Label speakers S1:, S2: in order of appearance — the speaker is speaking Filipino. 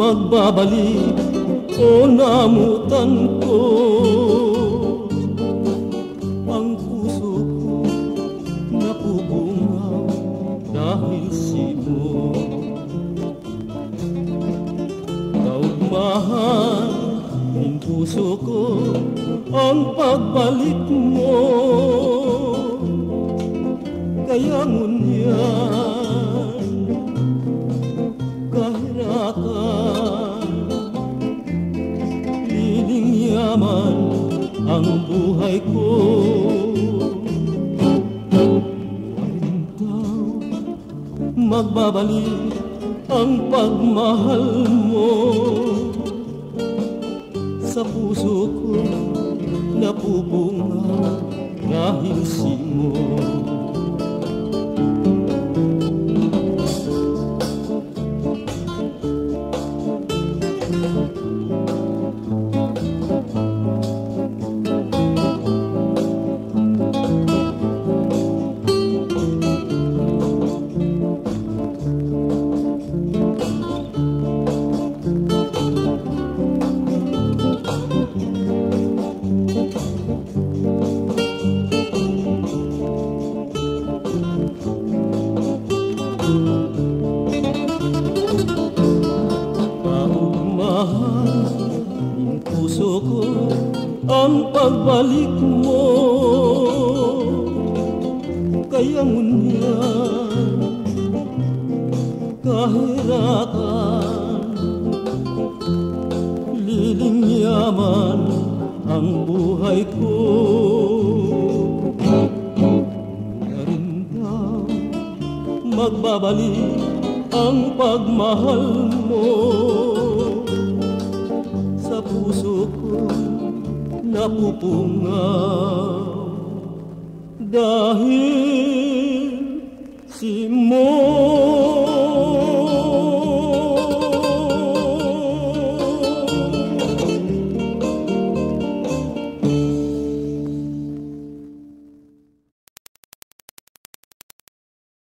S1: magbabalik o namutan ko. Ang puso ko napubungaw dahil simo kaugmahan ng puso ko ang pagbalik mo. Kaya ngunyan ang buhay ko. Marintaw, magbabalik ang pagmahal mo. Sa puso ko napubunga dahil simo pagbalik mo. Kaya ngunyan kahirapan liling yaman ang buhay ko. Rin daw magbabalik ang pagmahal mo. Sa puso ko napupungaw dahil